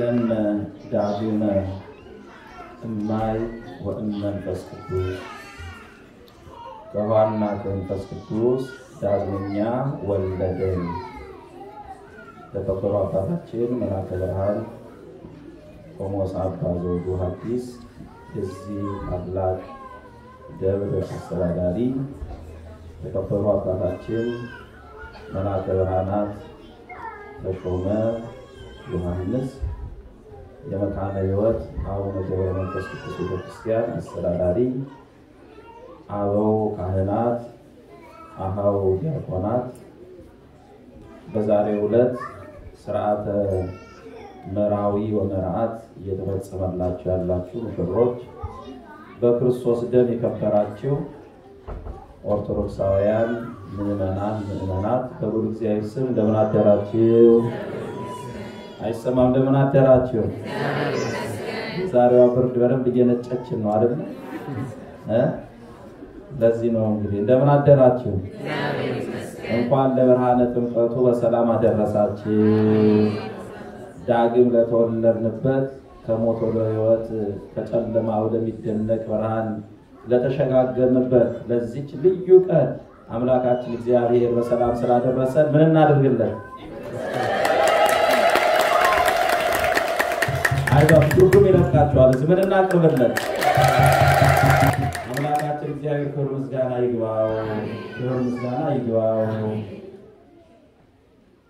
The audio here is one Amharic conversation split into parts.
ለነ ዳግመ እማይ ወእመንፈስ ቅዱስ ከውሃና ከመንፈስ ቅዱስ ዳግመኛ ወለደን። ለከበሩ አባታችን መላከ ብርሃን ቆሞስ አባ ዘውዱ ሐዲስ የዚህ ታላቅ ደብር አስተዳዳሪ፣ ለከበሩ አባታችን መላከ ብርሃናት ተሾመ ዮሐንስ የመካነ ሕይወት አቡነ ገብረ መንፈስ ቅዱስ ቤተክርስቲያን አስተዳዳሪ፣ አበው ካህናት፣ አሃው ዲያቆናት፣ በዛሬው ዕለት ስርዓተ መራዊ ወመርዓት እየተፈጸመላችሁ ያላችሁ ሙሽሮች፣ በክርስቶስ ደም የከበራችሁ ኦርቶዶክሳውያን ምዕመናን፣ ምዕመናት በሁሉ እግዚአብሔር ስም እንደምን አደራችሁ? አይሰማም? እንደምን አደራችሁ? ዛሬዋ ብርድ በደንብ እየነጨችን ነው አይደል? ለዚህ ነው እንግዲህ እንደምን አደራችሁ። እንኳን ለብርሃነ ጥምቀቱ በሰላም አደረሳችሁ። ዳግም ለተወለድንበት ከሞት ወደ ሕይወት ከጨለማ ወደሚደነቅ ብርሃን ለተሸጋገርንበት ለዚች ልዩ ቀን አምላካችን እግዚአብሔር በሰላም ስላደረሰን ምን እናድርግለን? አይዟችሁ ትርጉም ይለቃችኋል። እዚህ ምን እናቅርብለን? አምላካችን እግዚአብሔር ክብር ምስጋና ይግባው፣ ክብር ምስጋና ይግባው።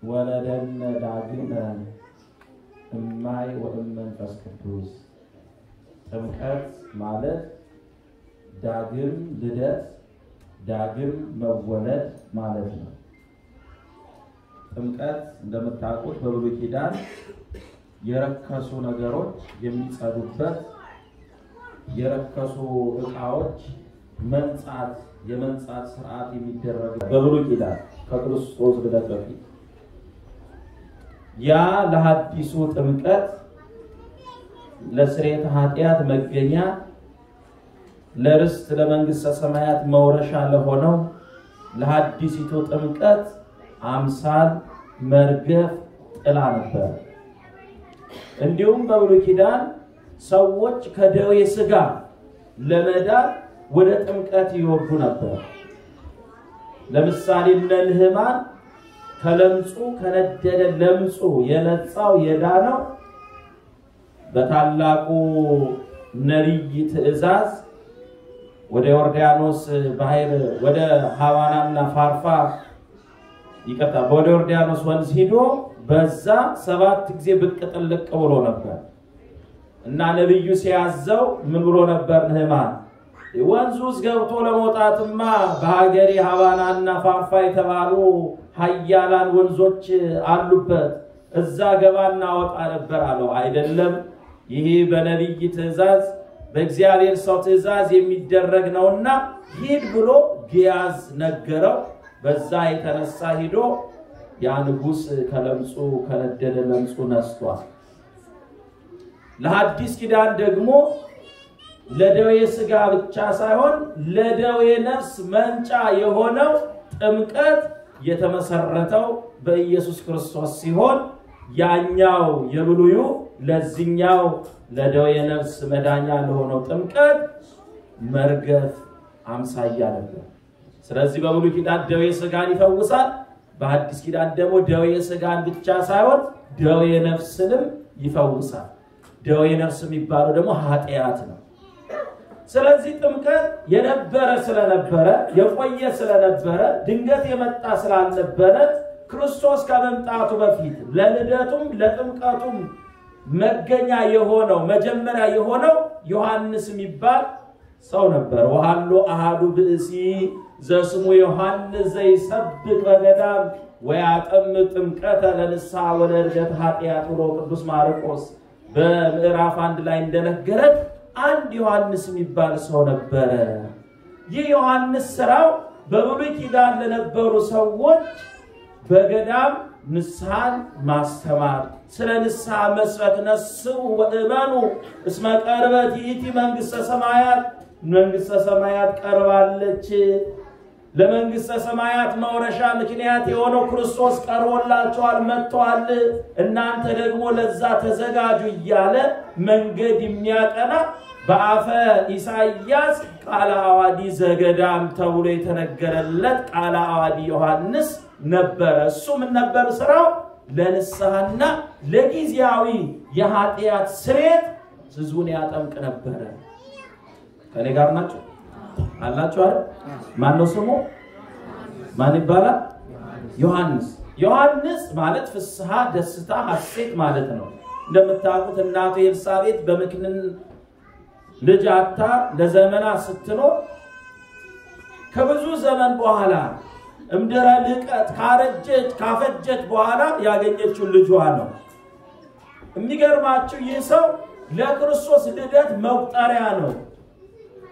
ወለደነ ዳግመ እማይ ወእመንፈስ ቅዱስ። ጥምቀት ማለት ዳግም ልደት፣ ዳግም መወለድ ማለት ነው። ጥምቀት እንደምታውቁት በብሉይ ኪዳን የረከሱ ነገሮች የሚጸዱበት የረከሱ ዕቃዎች መንጻት የመንጻት ስርዓት የሚደረግ በብሉይ ኪዳን ከክርስቶስ ልደት በፊት ያ ለሐዲሱ ጥምቀት ለስርየተ ኃጢአት መገኛ ለርስት ለመንግሥተ ሰማያት መውረሻ ለሆነው ለሐዲሲቱ ጥምቀት አምሳል መርገፍ ጥላ ነበር። እንዲሁም በብሉይ ኪዳን ሰዎች ከደዌ ሥጋ ለመዳን ወደ ጥምቀት ይወርዱ ነበር። ለምሳሌ እነ ንህማን ከለምጹ ከነደደ ለምጹ የነጻው የዳነው በታላቁ ነቢይ ትእዛዝ ወደ ዮርዳኖስ ባህር ወደ ሐዋናና ፋርፋ ይቀጣ ወደ ዮርዳኖስ ወንዝ ሂዶ በዛ ሰባት ጊዜ ብቅ ጥልቅ ብሎ ነበር እና ነቢዩ ሲያዘው ምን ብሎ ነበር? ንህማን ወንዙ ውስጥ ገብቶ ለመውጣትማ በሀገሬ ሐዋናና ፋርፋ የተባሉ ኃያላን ወንዞች አሉበት፣ እዛ ገባና ወጣ ነበር አለው። አይደለም፣ ይሄ በነቢይ ትእዛዝ በእግዚአብሔር ሰው ትእዛዝ የሚደረግ ነውና ሂድ ብሎ ግያዝ ነገረው። በዛ የተነሳ ሂዶ ያ ንጉሥ ከለምጹ ከነደደ ለምጹ ነስቷል። ለሐዲስ ኪዳን ደግሞ ለደዌ ሥጋ ብቻ ሳይሆን ለደዌ ነፍስ መንጫ የሆነው ጥምቀት የተመሰረተው በኢየሱስ ክርስቶስ ሲሆን ያኛው የብሉዩ ለዚኛው ለደዌ ነፍስ መዳኛ ለሆነው ጥምቀት መርገፍ አምሳያ ነበር። ስለዚህ በብሉይ ኪዳን ደዌ ሥጋን ይፈውሳል። በሐዲስ ኪዳን ደግሞ ደዌ ሥጋን ብቻ ሳይሆን ደዌ ነፍስንም ይፈውሳል። ደዌ ነፍስ የሚባለው ደግሞ ኃጢአት ነው። ስለዚህ ጥምቀት የነበረ ስለነበረ የቆየ ስለነበረ ድንገት የመጣ ስላልነበረ ክርስቶስ ከመምጣቱ በፊት ለልደቱም ለጥምቀቱም መገኛ የሆነው መጀመሪያ የሆነው ዮሐንስ የሚባል ሰው ነበር። ወሃሎ አሃዱ ብእሲ ዘስሙ ዮሐንስ ዘይሰብክ በገዳም ወያጠምቅ ጥምቀተ ለንስሐ ወለዕርገተ ኃጢአት ብሎ ቅዱስ ማርቆስ በምዕራፍ አንድ ላይ እንደነገረን አንድ ዮሐንስ የሚባል ሰው ነበረ። ይህ ዮሐንስ ስራው በብሉይ ኪዳን ለነበሩ ሰዎች በገዳም ንስሐን ማስተማር፣ ስለ ንስሐ መስበክ፣ ነስሑ ወእመኑ እስመ ቀርበት ይእቲ መንግሥተ ሰማያት መንግሥተ ሰማያት ቀርባለች ለመንግሥተ ሰማያት መውረሻ ምክንያት የሆነው ክርስቶስ ቀርቦላችኋል፣ መጥተዋል፣ እናንተ ደግሞ ለዛ ተዘጋጁ እያለ መንገድ የሚያቀና በአፈ ኢሳይያስ ቃለ አዋዲ ዘገዳም ተብሎ የተነገረለት ቃለ አዋዲ ዮሐንስ ነበረ። እሱ ምን ነበር ስራው? ለንስሐና ለጊዜያዊ የኃጢአት ስርየት ሕዝቡን ያጠምቅ ነበረ። ከኔ ጋር ናቸው አላችሁ አይደል? ማን ነው ስሙ? ማን ይባላል? ዮሐንስ። ዮሐንስ ማለት ፍስሐ፣ ደስታ፣ ሐሴት ማለት ነው። እንደምታውቁት እናቱ ኤልሳቤጥ በምክንን ልጅ አታ ለዘመናት ስትኖር ከብዙ ዘመን በኋላ እምድረ ልቀት ካረጀች ካፈጀች በኋላ ያገኘችው ልጇ ነው። የሚገርማችሁ ይህ ሰው ለክርስቶስ ልደት መቁጠሪያ ነው።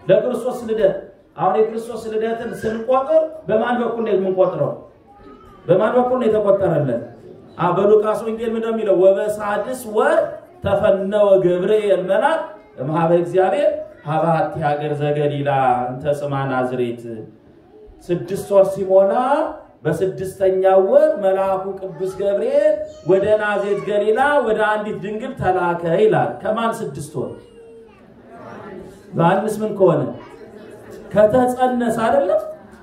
ለክርስቶስ ልደት አሁን የክርስቶስ ልደትን ስንቆጥር በማን በኩል ነው የምንቆጥረው? በማን በኩል ነው የተቆጠረለን? በሉቃስ ወንጌል ምንድን ነው የሚለው? ወበሳድስ ወር ተፈነወ ገብርኤል መልአክ እምኀበ እግዚአብሔር ሀባት ሀገር ዘገሊላ እንተ ስማ ናዝሬት። ስድስት ወር ሲሞላ በስድስተኛው ወር መልአኩ ቅዱስ ገብርኤል ወደ ናዝሬት ገሊላ ወደ አንዲት ድንግል ተላከ ይላል። ከማን ስድስት ወር? ዮሐንስ ምን ከሆነ ከተጸነሰ አይደለም።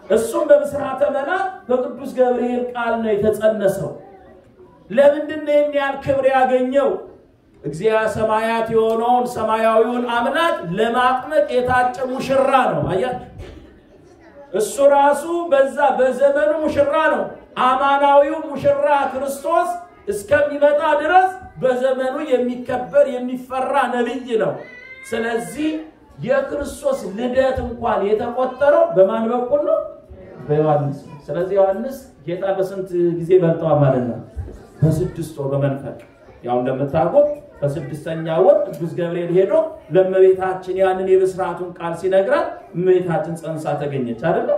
እሱም በብስራተ መልአክ በቅዱስ ገብርኤል ቃል ነው የተጸነሰው። ለምንድን ነው ያህል ክብር ያገኘው? እግዚአ ሰማያት የሆነውን ሰማያዊውን አምላክ ለማጥመቅ የታጨ ሙሽራ ነው። አያችሁ፣ እሱ ራሱ በዛ በዘመኑ ሙሽራ ነው። አማናዊው ሙሽራ ክርስቶስ እስከሚመጣ ድረስ በዘመኑ የሚከበር የሚፈራ ነቢይ ነው። ስለዚህ የክርስቶስ ልደት እንኳን የተቆጠረው በማን በኩል ነው? በዮሐንስ። ስለዚህ ዮሐንስ ጌታ በስንት ጊዜ በልጠዋል ማለት ነው? በስድስት ወር በመንፈቅ ያው እንደምታውቁት በስድስተኛ ወር ቅዱስ ገብርኤል ሄዶ ለእመቤታችን ያንን የብስራቱን ቃል ሲነግራት እመቤታችን ጸንሳ ተገኘች አይደለ?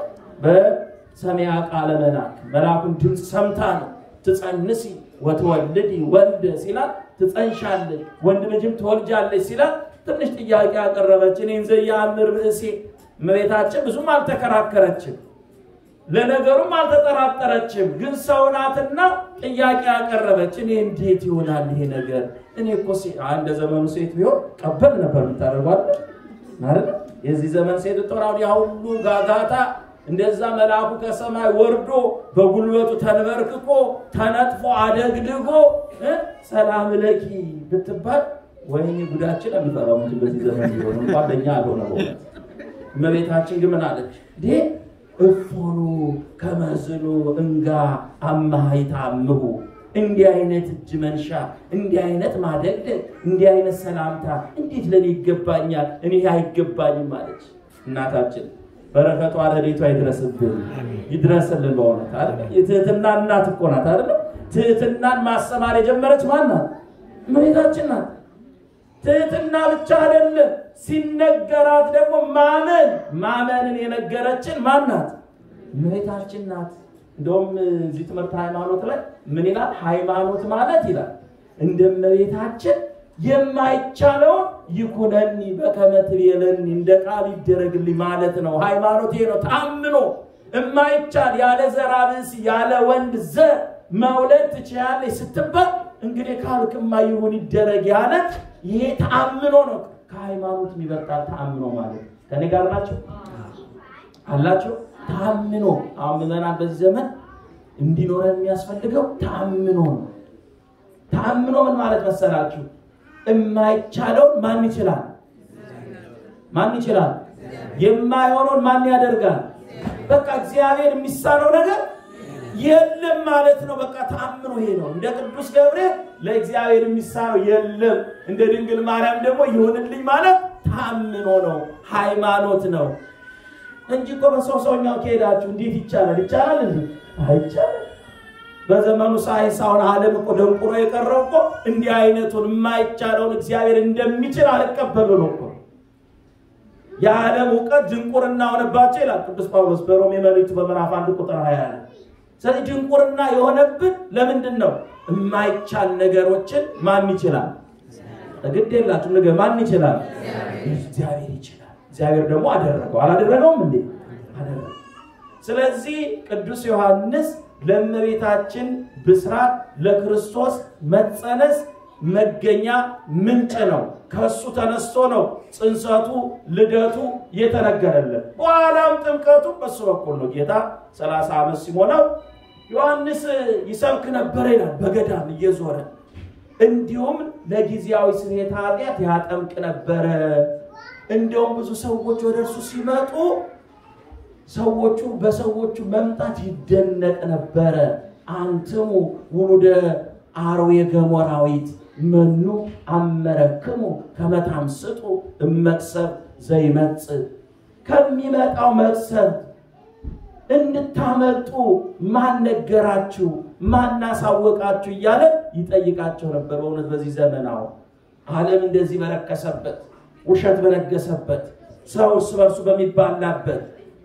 በሰማያ ቃለ መልአክ መልአኩን ድምፅ ሰምታ ነው ትጸንሲ ወትወልዲ ወልደ ሲላት ትጸንሻለች ወንድ ልጅም ትወልጃለች ሲላት ትንሽ ጥያቄ ያቀረበች እኔን ዘያምር ብእሴ እመቤታችን ብዙም አልተከራከረችም። ለነገሩም አልተጠራጠረችም። ግን ሰው ናትና ጥያቄ ያቀረበች እኔ እንዴት ይሆናል ይሄ ነገር? እኔ እኮ እንደ ዘመኑ ሴት ቢሆን ቀበል ነበር የምታደርጓል ማለት የዚህ ዘመን ሴት ጦራው ሁሉ ጋጋታ እንደዛ መልአኩ ከሰማይ ወርዶ በጉልበቱ ተንበርክኮ ተነጥፎ አደግድጎ ሰላም ለኪ ብትባል ወይኔ ጉዳችን የሚፈራው እንጂ በዚህ ዘመን ቢሆን እንኳን ለእኛ አልሆነ። በእውነት እመቤታችን ግን ምን አለች? እፎኑ ከመዝኑ እንጋ አማሃይታ አምሁ እንዲህ አይነት እጅ መንሻ፣ እንዲህ አይነት ማደግደግ፣ እንዲህ አይነት ሰላምታ እንዴት ለኔ ይገባኛል? እኔ አይገባኝም አለች እናታችን። በረከቷ ረድኤቷ ይድረስብን ይድረስልን። በእውነት አይደል? የትህትና እናት እኮ ናት አይደል? ትህትናን ማስተማር የጀመረች ማን ናት? እመቤታችን ናት። ትህትና ብቻ አይደለም፣ ሲነገራት ደግሞ ማመን ማመንን የነገረችን ማን ናት? እመቤታችን ናት። እንደውም እዚህ ትምህርት ሃይማኖት ላይ ምን ይላል? ሃይማኖት ማለት ይላል እንደ እመቤታችን የማይቻለውን ይኩነኒ በከመ ትቤለኒ እንደ ቃል ይደረግልኝ ማለት ነው። ሃይማኖት ይሄ ነው። ታምኖ የማይቻል ያለ ብእሲ ያለ ወንድ ዘር መውለድ ትችያለሽ ስትባል እንግዲህ ካልክማ ይሁን ይደረግ ያለች ይሄ ተአምኖ ነው። ከሃይማኖት የሚበልጣል ተአምኖ ማለት ከኔ ጋር ናቸው አላቸው። ተአምኖ አሁን ምዕመናን በዚህ ዘመን እንዲኖረን የሚያስፈልገው ተአምኖ ነው። ተአምኖ ምን ማለት መሰላችሁ? የማይቻለውን ማን ይችላል? ማን ይችላል? የማይሆነውን ማን ያደርጋል? በቃ እግዚአብሔር የሚሳነው ነገር የለም ማለት ነው። በቃ ተአምኖ ይሄ ነው። እንደ ቅዱስ ገብርኤል ለእግዚአብሔር የሚሳነው የለም። እንደ ድንግል ማርያም ደግሞ ይሁንልኝ ማለት ተአምኖ ነው፣ ሃይማኖት ነው እንጂ እኮ በሰው ሰውኛው ከሄዳችሁ እንዴት ይቻላል? ይቻላል እንዴ? አይቻልም። በዘመኑ ሳይንስ አሁን ዓለም እኮ ደንቁሮ የቀረው እኮ እንዲህ አይነቱን የማይቻለውን እግዚአብሔር እንደሚችል አልቀበሉ ነው እኮ የዓለም እውቀት ድንቁርና ሆነባቸው ይላል ቅዱስ ጳውሎስ በሮሜ መልእክቱ በምዕራፍ አንድ ቁጥር ሀያ ላይ ስለዚህ ድንቁርና የሆነብን ለምንድን ነው? የማይቻል ነገሮችን ማን ይችላል? ግድ የላችሁ ነገር ማን ይችላል? እግዚአብሔር ይችላል። እግዚአብሔር ደግሞ አደረገው። አላደረገውም እንዴ? አደረገው። ስለዚህ ቅዱስ ዮሐንስ ለእመቤታችን ብስራት ለክርስቶስ መጸነስ መገኛ ምንጭ ነው። ከሱ ተነስቶ ነው ጽንሰቱ ልደቱ የተነገረለን። በኋላም ጥምቀቱ በሱ በኩል ነው። ጌታ 30 ዓመት ሲሞላው ዮሐንስ ይሰብክ ነበረ ይላል በገዳም እየዞረ እንዲሁም ለጊዜያዊ ስርየተ ኃጢአት ያጠምቅ ነበረ። እንዲሁም ብዙ ሰዎች ወደ እርሱ ሲመጡ ሰዎቹ በሰዎቹ መምጣት ይደነቅ ነበረ። አንትሙ ውሉደ አርዌ ገሞራዊት መኑ አመረክሙ ከመታምስጡ እመቅሰብ ዘይመጽእ ከሚመጣው መቅሰብ እንድታመልጡ ማን ነገራችሁ? ማን አሳወቃችሁ? እያለ ይጠይቃቸው ነበር። በእውነት በዚህ አሁን ዓለም እንደዚህ በረከሰበት፣ ውሸት በነገሰበት፣ ሰው እርስ በርሱ በሚባላበት፣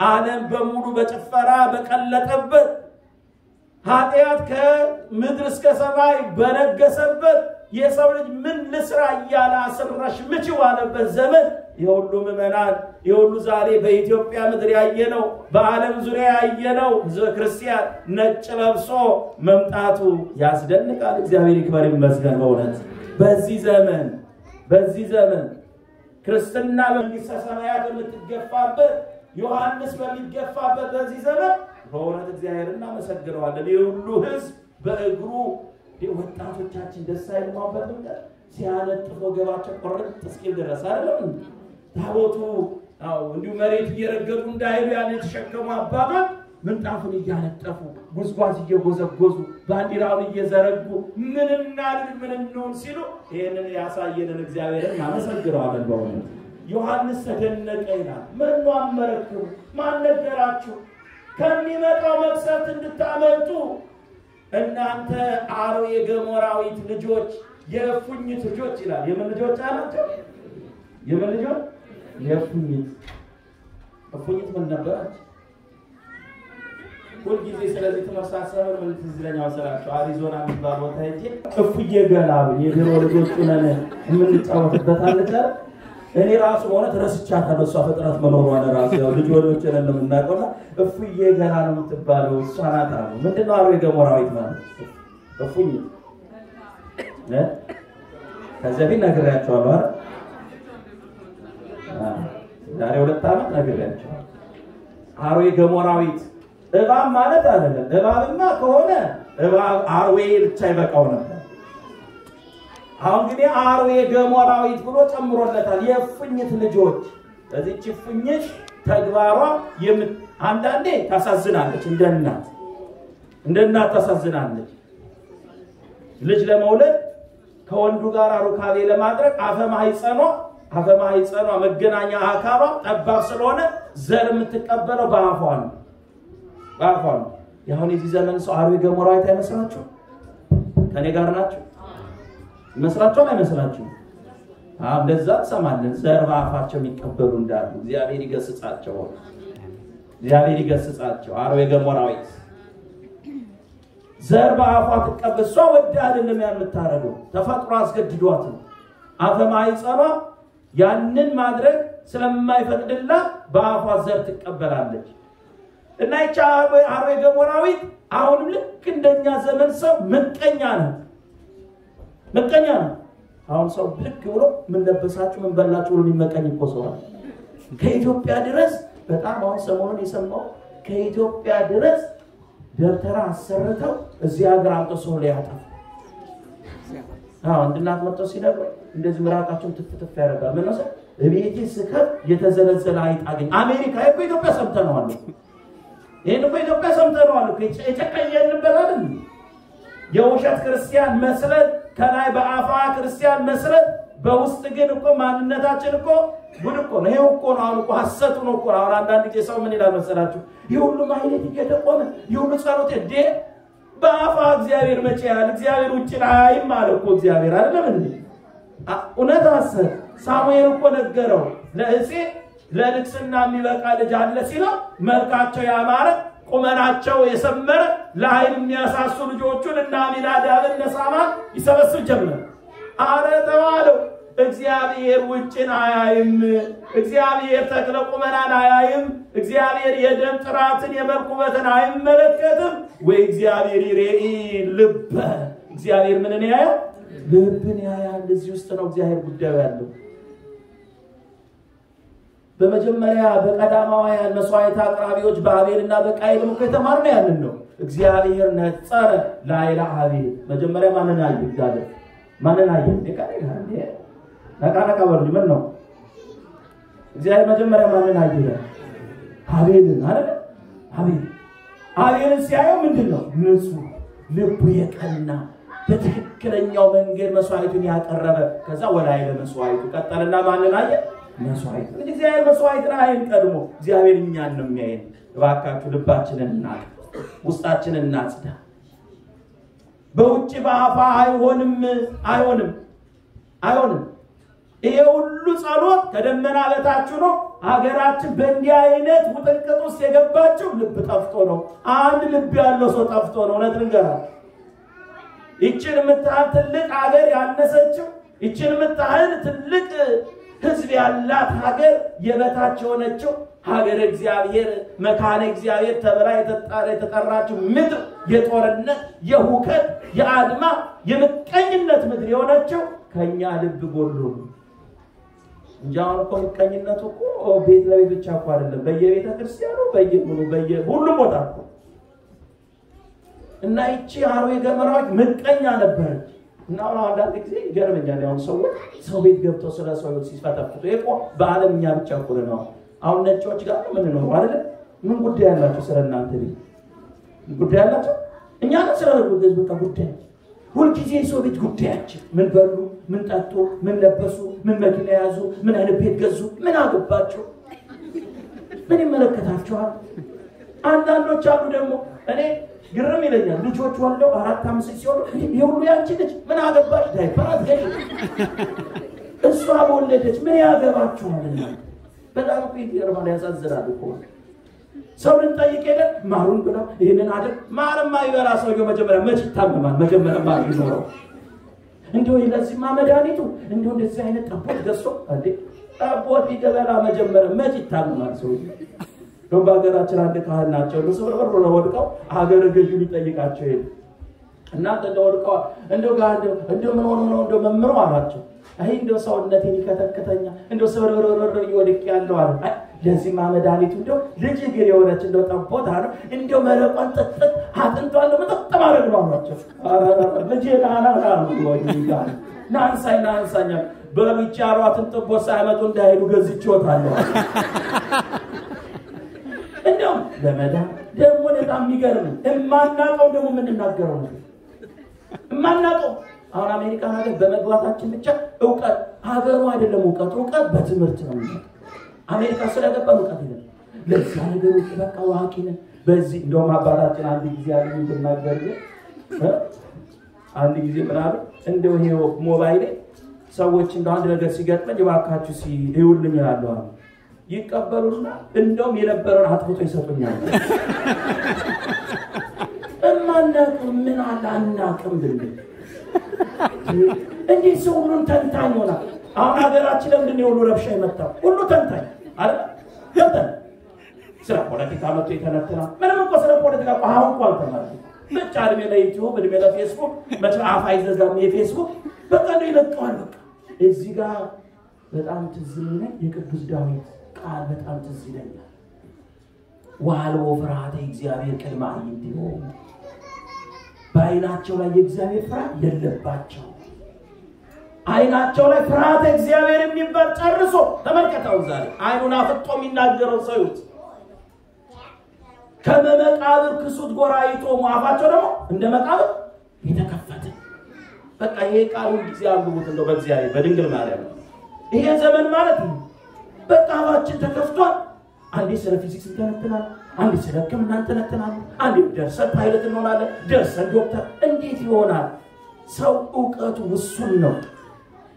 ዓለም በሙሉ በጭፈራ በቀለጠበት፣ ኃጢአት ከምድር እስከ ሰማይ በነገሰበት የሰው ልጅ ምን ልስራ እያለ አስረሽ ምች ባለበት ዘመን የሁሉ ምዕመናን የሁሉ ዛሬ በኢትዮጵያ ምድር ያየነው በዓለም ዙሪያ ያየነው ሕዝበ ክርስቲያን ነጭ ለብሶ መምጣቱ ያስደንቃል። እግዚአብሔር ይክበር ይመስገን። በእውነት በዚህ ዘመን በዚህ ዘመን ክርስትና በመንግሥተ ሰማያት የምትገፋበት ዮሐንስ በሚገፋበት በዚህ ዘመን በእውነት እግዚአብሔር እናመሰግነዋለን። የሁሉ ሕዝብ በእግሩ ወጣቶቻችን ደስ አይልማበት መንገድ ሲያነጥፍ ወገባቸው ቆርጥ እስኪል ድረስ አይደለም ታቦቱ እንዲሁ መሬት እየረገጡ እንዳይሉ ያን የተሸከሙ አባቶች ምንጣፉን እያነጠፉ ጉዝጓዝ እየጎዘጎዙ ባንዲራውን እየዘረጉ ምን እናድርግ ምን እንሆን ሲሉ ይህንን ያሳየንን እግዚአብሔርን እናመሰግነዋለን። በእውነት ዮሐንስ ተደነቀ ይላል። መኑ አመረክሙ ማን ነገራችሁ? ከሚመጣው መቅሰፍት እንድታመልጡ እናንተ አርዌ ገሞራዊት ልጆች የእፉኝት ልጆች ይላል። የምን ልጆች አላቸው? የምን ልጆች? የእፉኝት እፉኝት ምን ነበረች? ሁልጊዜ ስለዚህ ሳሰብን ምን ትዝ ይለኛል መሰላችሁ? አሪዞና የሚባል ቦታ ሄጄ እፉዬ ገላ የድሮ ልጆች ነን የምንጫወትበት አለች። እኔ ራሱ በእውነት ረስቻታለሁ። እሷ ፍጥረት መኖሯን ራሱ ያው ልጅ ወዶች ነን የምናውቀውና እፉዬ ገላ ነው የምትባለው እሷ ናት አሉ። ምንድነው አርዌ ገሞራዊት ማለት እፉኝት እ ከዚህ በፊት ነግሬያቸዋለሁ አይደል? ዛሬ ሁለት ዓመት ነግሬያቸዋለሁ። አርዌ ገሞራዊት እባብ ማለት አይደለም። እባብማ ከሆነ እባብ አርዌ ብቻ ይበቃው ነበር። አሁን እንግዲህ አርዌ ገሞራዊት ብሎ ጨምሮለታል። የእፉኝት ልጆች በዚህች እፉኝት ተግባሯ አንዳንዴ ታሳዝናለች። እንደ እናት እንደ እናት ታሳዝናለች። ልጅ ለመውለድ ከወንዱ ጋር ሩካቤ ለማድረግ አፈ ማህፀኗ መገናኛ አካሏ ጠባብ ስለሆነ ዘር የምትቀበለው በአፏ ነው በአፏ ነው። ያሁን የዚህ ዘመን ሰው አርዌ ገሞራዊት አይመስላችሁ? ከኔ ጋር ናቸው ይመስላችኋል? አይመስላችሁ? እንደዛ ትሰማለን። ዘር በአፋቸው የሚቀበሉ እንዳሉ እግዚአብሔር ይገስጻቸው፣ እግዚአብሔር ይገስጻቸው። አርዌ ገሞራዊት ዘር በአፏ ትቀበል። እሷ ወዳ አይደለም ያን የምታደርገው ተፈጥሮ አስገድዷት ነው። አፈ ማህፀኗ ያንን ማድረግ ስለማይፈቅድላት በአፏ ዘር ትቀበላለች። እና ይቻ አርዌ ገሞራዊት አሁንም ልክ እንደኛ ዘመን ሰው ምቀኛ ነው፣ ምቀኛ ነው። አሁን ሰው ልክ ብሎ ምን ለበሳችሁ ምን በላችሁ ብሎ የሚመቀኝ እኮ አለ። ከኢትዮጵያ ድረስ በጣም አሁን ሰሞኑን የሰማው ከኢትዮጵያ ድረስ ደብተራ አሰርተው እዚህ ሀገር አምጦ ሰው ሊያጠፉ አንድ እናት መጥተው ሲነግሩኝ እንደዚህ ምራቃቸውን ትፍትፍ ያደርጋል። ምን መሰለህ እቤቴ ስከብ የተዘለዘለ አይጥ አገኝ። አሜሪካ እኮ ኢትዮጵያ ሰምተነዋል። ይህን እኮ ኢትዮጵያ ሰምተነዋል። አይደል? የውሸት ክርስቲያን መስረት ከላይ በአፋ ክርስቲያን መስረት በውስጥ ግን እኮ ማንነታችን እኮ ጉድ እኮ ነው። ይሄው እኮ ነው። አሁን እኮ ሀሰቱ ነው እኮ አሁን አንዳንድ ጊዜ ሰው ምን ይላል መሰላችሁ? ይህ ሁሉ ማይነት እየተቆመ ይህ ጸሎት እንዴ በአፋ እግዚአብሔር መቼ ያህል እግዚአብሔር ውጭ ላይም አለ እኮ እግዚአብሔር አይደለም እንዴ? እውነት ሀሰት ሳሙኤል እኮ ነገረው ለእሴ ለንግስና የሚበቃ ልጅ አለ ሲለው መልካቸው ያማረ ቁመናቸው የሰመረ ለኃይል የሚያሳሱ ልጆቹን እና አሚናዳብን እነ ሳማን ይሰበስብ ጀመር። አረ ተባለው እግዚአብሔር ውጭን አያይም። እግዚአብሔር ተክለ ቁመናን አያይም። እግዚአብሔር የደም ጥራትን የመልክ ውበትን አይመለከትም። ወይ እግዚአብሔር ይሬኢ ልበ እግዚአብሔር ምንን ያያል? ልብን ያያል። እዚህ ውስጥ ነው እግዚአብሔር ጉዳዩ ያለው። በመጀመሪያ በቀዳማውያን መስዋዕት አቅራቢዎች በአቤልና በቃየልም እኮ የተማርነው ያንን ነው። እግዚአብሔር ነጸረ ላይላ አቤል መጀመሪያ ማንን አየ? እግዚአብሔር ማንን አየ? ነቃ ነቃ በሉ። ምን ነው እግዚአብሔር መጀመሪያ ማንን አየ? አቤልን አለ። አቤል አቤልን ሲያየው ምንድን ነው? ንጹህ ልቡ የቀና በትክክለኛው መንገድ መስዋዕቱን ያቀረበ ከዛ ወላይ ለመስዋዕቱ ቀጠልና ማንን አየ? መስዋዕት እግዚአብሔር መስዋዕትን አይን ቀድሞ እግዚአብሔር እኛን ነው የሚያየን። እባካችሁ ልባችንን እናቅ፣ ውስጣችንን እናጽዳ። በውጭ በአፋ አይሆንም፣ አይሆንም፣ አይሆንም። ይሄ ሁሉ ጸሎት ከደመና በታች ነው። ሀገራችን በእንዲህ አይነት ውጥንቅጥ ውስጥ የገባችው ልብ ጠፍቶ ነው። አንድ ልብ ያለው ሰው ጠፍቶ ነው። እውነት ልንገራል ይችን የምታህል ትልቅ ሀገር ያነሰችው ይችን የምታህል ትልቅ ሕዝብ ያላት ሀገር የበታች የሆነችው ሀገር እግዚአብሔር መካነ እግዚአብሔር ተብላ የተጠራችው ምድር የጦርነት፣ የሁከት፣ የአድማ፣ የምቀኝነት ምድር የሆነችው ከእኛ ልብ ጎሎ እንጂ አሁን እኮ ምቀኝነቱ እኮ ቤት ለቤት ብቻ እኮ አይደለም። በየቤተ ክርስቲያኑ በየምኑ በየ ሁሉም ቦታ እና ይቺ አርዌ ገመራዎች ምቀኛ ነበረች። እና አሁን አንዳንድ ጊዜ ይገርመኛል። አሁን ሰዎች ሰው ቤት ገብተው ስለ ሰው ሲፈተፍቱ እኮ በዓለም እኛ ብቻ እኮ ነው። አሁን ነጮች ጋር ምን ነው አይደለ? ምን ጉዳይ ያላቸው ስለ እናንተ ቤት ጉዳይ ያላቸው እኛ ነው ስለ በቃ ጉዳይ ሁልጊዜ የሰው ቤት ጉዳያችን ምን በሉ፣ ምን ጠጡ፣ ምን ለበሱ፣ ምን መኪና ያዙ፣ ምን አይነት ቤት ገዙ፣ ምን አገባቸው፣ ምን ይመለከታቸዋል? አንዳንዶች አሉ ደግሞ እኔ ግርም ይለኛል። ልጆች ወልደው አራት አምስት ሲሆኑ የሁሉ ያንቺ ልጅ ምን አገባሽ? ዳይፐር አትገዢ፣ እሷ በወለደች ምን ያገባችኋልና? በጣም እኮ ይገርማል፣ ያሳዝናል እኮ ሰው ልንጠይቅ ሄደን ማሩን ብለው ይህንን አድር ማርማ ይበላ ሰውየው መጀመሪያ መች ይታመማል? መጀመሪያ ማር ይኖረው እንዲሁ ለዚህማ መድኃኒቱ እንዲሁ እንደዚህ አይነት ጠቦት እንዴ ጠቦት ቢገበላ መጀመሪያ መች ይታመማል ሰውየው? እንደውም በሀገራችን አንድ ካህን ናቸው እነሱ በርበር ነው ወድቀው ሀገረ ገዢ ሊጠይቃቸው ሄዱ። እናንተ እንደ ወድቀዋል እንደው ጋር እንደው ምን ሆኖ ነው እንደው መምሮ አላቸው። አይ እንደው ሰውነቴን ይከተክተኛል እንደው ስበርበርበር እየወድቅ ያለው አለ። ለዚህማ መድኃኒቱ እንደው ልጅ ግን የሆነች እንደው ጠቦት አለ እንደው መረቋን ጥጥጥ አጥንቷን መጠጥ ማድረግ ነው አሏቸው። ልጅ ናና ጋር ናንሳኝ ናንሳኛ በሉቻ ያሏትን ጥቦት ሳይመጡ እንዳይሄዱ ገዝቼዎታለሁ። ለመዳን ደግሞ በጣም የሚገርም የማናውቀው ደግሞ የምንናገረው ነገር የማናውቀው? አሁን አሜሪካን ሀገር በመግባታችን ብቻ እውቀት ሀገሩ አይደለም እውቀት እውቀት በትምህርት ነው አሜሪካ ስለገባን እውቀት ይለ ለዛ ነገር ውጭ በቃ ዋቂ ነን። በዚህ እንደውም አባታችን አንድ ጊዜ ያለ ግን አንድ ጊዜ ምናምን እንደው ይሄ ሞባይል ሰዎች እንደ አንድ ነገር ሲገጥመኝ እባካችሁ ሲይውልኝ አሉ ይቀበሉና እንደውም የነበረውን አጥፍቶ ይሰጡኛል። እማናቅም ምን አለ አናቅም ብንል እንዲህ ሰው ሁሉን ተንታኝ ሆናል። አሁን ሀገራችን ለምንድን የሁሉ ረብሻ የመጣው? ሁሉ ተንታኝ አለ ገብተን ስለ ፖለቲካ መጥቶ የተነትናል። ምንም እኮ ስለ ፖለቲካ አሁን እኮ አልተማርም። ብቻ እድሜ ለዩቲዩብ እድሜ ለፌስቡክ መቼ አፍ አይዘጋም የፌስቡክ ነው ይለቀዋል። በቃ እዚህ ጋር በጣም ትዝ የሚለኝ የቅዱስ ዳዊት ቃል በጣም ትዝ ይለኛል። ዋልቦ ፍርሃተ እግዚአብሔር ቅድመ አዕይንቲሆሙ በዓይናቸው ላይ የእግዚአብሔር ፍርሃት የለባቸው። ዓይናቸው ላይ ፍርሃተ እግዚአብሔር የሚባል ጨርሶ ተመልከተው። ዛሬ ዓይኑን አፍጦ የሚናገረው ሰው ይሁት ከመ መቃብር ክሡት ጎራዒቶሙ አፋቸው ደግሞ እንደ መቃብር የተከፈተ በቃ ይሄ ቃል ሁልጊዜ አንብቡት እንደው በእግዚአብሔር በድንግል ማርያም ይሄ ዘመን ማለት ነው። በቃ አፋችን ተከፍቷል። አንዴ ስለ ፊዚክስ እንተነትናል፣ አንዴ ስለ ሕክምና እንተነትናል፣ አንዴ ደርሰን ፓይለት እንሆናለን፣ ደርሰን ዶክተር። እንዴት ይሆናል? ሰው እውቀቱ ውሱን ነው።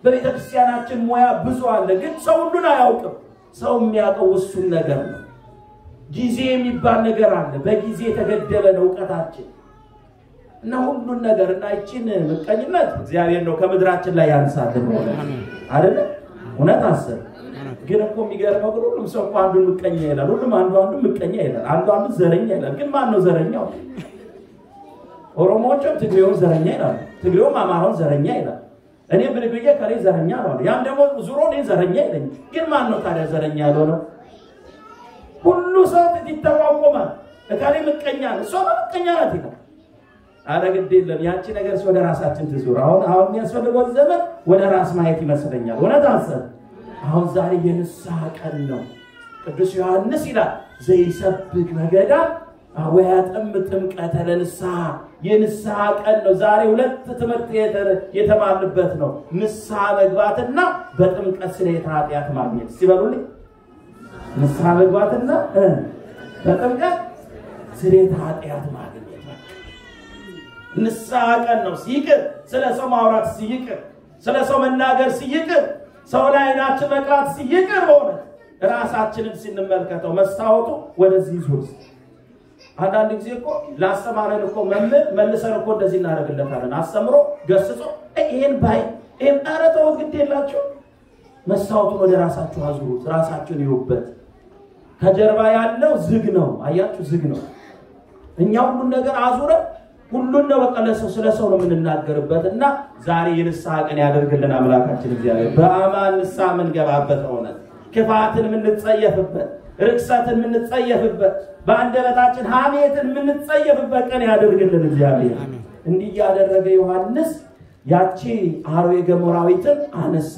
በቤተ ክርስቲያናችን ሙያ ብዙ አለ፣ ግን ሰው ሁሉን አያውቅም። ሰው የሚያውቀው ውሱን ነገር ነው። ጊዜ የሚባል ነገር አለ። በጊዜ የተገደበ ነው እውቀታችን እና ሁሉን ነገር እና ይችን ምቀኝነት እግዚአብሔር ነው ከምድራችን ላይ ያንሳልን። አይደለ? እውነት አሰብ ግን እኮ የሚገርመው ግን ሁሉም ሰው እኮ አንዱን ምቀኛ ይላል። ሁሉም አንዱ አንዱ ምቀኛ ይላል። አንዱ አንዱ ዘረኛ ይላል። ግን ማን ነው ዘረኛው? ኦሮሞዎችም ትግሬውን ዘረኛ ይላሉ። ትግሬውም አማራውን ዘረኛ ይላል። እኔ ብልግዬ ከሌ ዘረኛ ነው። ያም ደግሞ ዙሮ እኔ ዘረኛ ይለኝ። ግን ማን ነው ታዲያ ዘረኛ ያልሆነው? ሁሉ ሰው ይተቋቆማል። እካሌ ምቀኛ ነው፣ እሷ ምቀኛ ናት ይላል። አረ ግድ የለም ያቺ ነገር ወደ ራሳችን ትዙር። አሁን አሁን የሚያስፈልገው ዘመን ወደ ራስ ማየት ይመስለኛል። እውነት አሰብ አሁን ዛሬ የንስሐ ቀን ነው። ቅዱስ ዮሐንስ ይላል ዘይሰብክ በገዳ ወያጠም ጥምቀተ ለንስሐ የንስሐ ቀን ነው። ዛሬ ሁለት ትምህርት የተማርንበት ነው። ንስሐ መግባትና በጥምቀት ስርየተ ኃጢአት ማግኘት ሲበሉልኝ ንስሐ መግባትና በጥምቀት ስርየተ ኃጢአት ማግኘት ንስሐ ቀን ነው። ሲይቅር ስለ ሰው ማውራት ሲይቅር፣ ስለ ሰው መናገር ሲይቅር፣ ሰው ላይ አይናችን መቅላት ሲይቅር፣ በእውነት ራሳችንን ስንመልከተው መስታወቱ ወደዚህ ዙር አንዳንድ ጊዜ እኮ ላስተማረን እኮ መምህር መልሰን እኮ እንደዚህ እናደርግለታለን። አስተምሮ ገስጾ ይሄን ባይ ይሄን ኧረ ተው ግድ የላችሁ መስታወቱን ወደ ራሳችሁ አዙሩት፣ ራሳችሁን ይዩበት። ከጀርባ ያለው ዝግ ነው። አያችሁ፣ ዝግ ነው። እኛ ሁሉን ነገር አዙረን ሁሉን ነው በቃ ስለ ሰው ነው የምንናገርበት እና ዛሬ የንስሐ ቀን ያደርግልን አምላካችን እግዚአብሔር በአማን ንስሐ የምንገባበት እውነት ክፋትን የምንጸየፍበት ርክሰትን የምንጸየፍበት በአንደበታችን ሐሜትን የምንጸየፍበት ቀን ያደርግልን እግዚአብሔር። እንዲህ እያደረገ ዮሐንስ ያቺ አርዌ ገሞራዊትን አነሳ።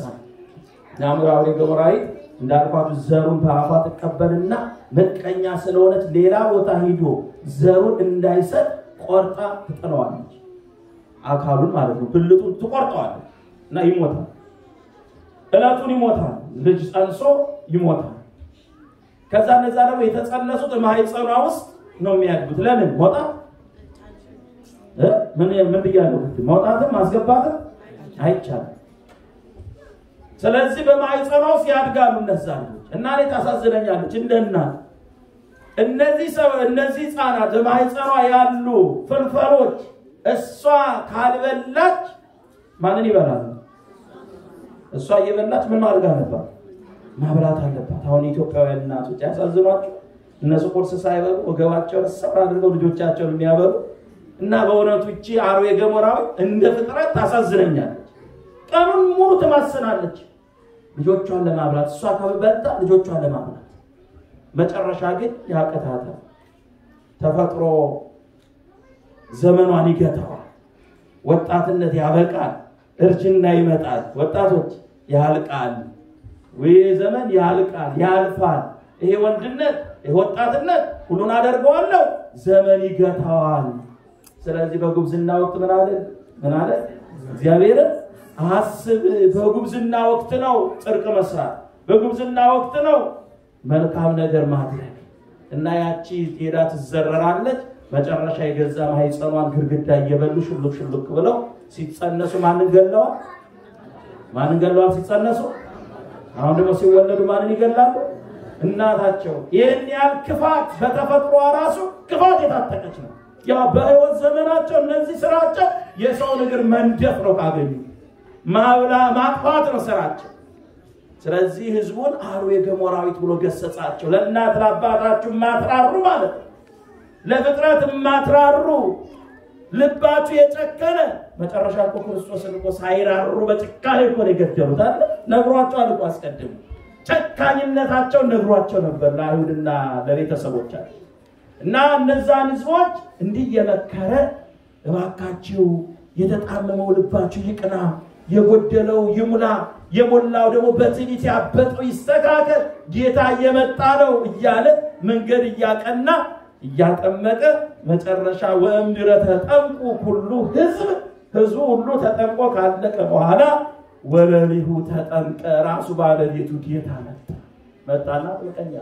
አርዌ ገሞራዊት እንዳልኳችሁ ዘሩን በአፏ ትቀበልና ምቀኛ ስለሆነች ሌላ ቦታ ሂዶ ዘሩን እንዳይሰጥ ቆርጣ ትጥለዋለች። አካሉን ማለት ነው፣ ብልቱን ትቆርጠዋለች እና ይሞታል። እለቱን ይሞታል። ልጅ ጸንሶ ይሞታል። ከዛ እነዛ ደግሞ የተጸነሱት ማህፀኗ ውስጥ ነው የሚያድጉት። ለምን መውጣት ምን ምን ብያለሁ? መውጣትም ማስገባትም አይቻልም። ስለዚህ በማህፀኗ ውስጥ ያድጋሉ እነዛ ልጆች እና እኔ ታሳዝነኛለች እንደ እናት እነዚህ ሰው እነዚህ ህፃናት በማህፀኗ ያሉ ፍልፈሎች እሷ ካልበላች ማንን ይበላሉ? እሷ እየበላች ምን ማድረግ አለባት? ማብላት አለባት። አሁን ኢትዮጵያውያን እናቶች ያሳዝኗቸው። እነሱ ቁርስ ሳይበሉ ወገባቸውን ሰብር አድርገው ልጆቻቸውን የሚያበሉ እና በእውነቱ እቺ አርዌ ገሞራዊ እንደ ፍጥረት ታሳዝነኛለች። ቀኑን ሙሉ ትማስናለች ልጆቿን ለማብላት እሷ ከበልታ ልጆቿን ለማብላት መጨረሻ ግን ያቅታታል። ተፈጥሮ ዘመኗን ይገታዋል። ወጣትነት ያበቃል፣ እርጅና ይመጣል። ወጣቶች ያልቃል፣ ይህ ዘመን ያልቃል፣ ያልፋል። ይሄ ወንድነት፣ ይሄ ወጣትነት ሁሉን አደርገዋለሁ፣ ዘመን ይገታዋል። ስለዚህ በጉብዝና ወቅት ምን አለ ምን አለ እግዚአብሔርን አስብ። በጉብዝና ወቅት ነው ጽድቅ መስራት፣ በጉብዝና ወቅት ነው መልካም ነገር ማድረግ እና ያቺ ሄዳ ትዘረራለች። መጨረሻ የገዛ ማህፀኗን ግድግዳ እየበሉ ሽሉክ ሽሉክ ብለው ሲጸነሱ ማንን ገለዋል? ማንን ገለዋል? ሲጸነሱ አሁን ደግሞ ሲወለዱ ማንን ይገላሉ? እናታቸው። ይህን ያህል ክፋት በተፈጥሯ ራሱ ክፋት የታጠቀች ነው። ያ በህይወት ዘመናቸው እነዚህ ስራቸው የሰውን እግር መንደፍ ነው። ካገኙ ማብላ ማጥፋት ነው ስራቸው። ስለዚህ ህዝቡን አርዌ ገሞራዊት ብሎ ገሰጻቸው። ለእናት ለአባታችሁ ማትራሩ ማለት ነው። ለፍጥረት ማትራሩ ልባችሁ የጨከነ መጨረሻ እኮ ክርስቶስን እኮ ሳይራሩ በጭካኔ እኮ የገደሉት አለ ነግሯቸዋል እኮ አስቀድሞ ጨካኝነታቸውን ነግሯቸው ነበር ለአይሁድና ለቤተሰቦቻቸው እና እነዛን ህዝቦች እንዲህ የመከረ እባካችሁ የተጣመመው ልባችሁ ይቅና የጎደለው ይሙላ፣ የሞላው ደግሞ በትዕቢት ያበጠው ይስተካከል፣ ጌታ እየመጣ ነው እያለ መንገድ እያቀና እያጠመቀ መጨረሻ ወእምድረ ተጠምቁ ሁሉ ህዝብ ህዝቡ ሁሉ ተጠምቆ ካለቀ በኋላ ወለሊሁ ተጠምቀ ራሱ ባለቤቱ ጌታ መጣ መጣና ጥምቀኛ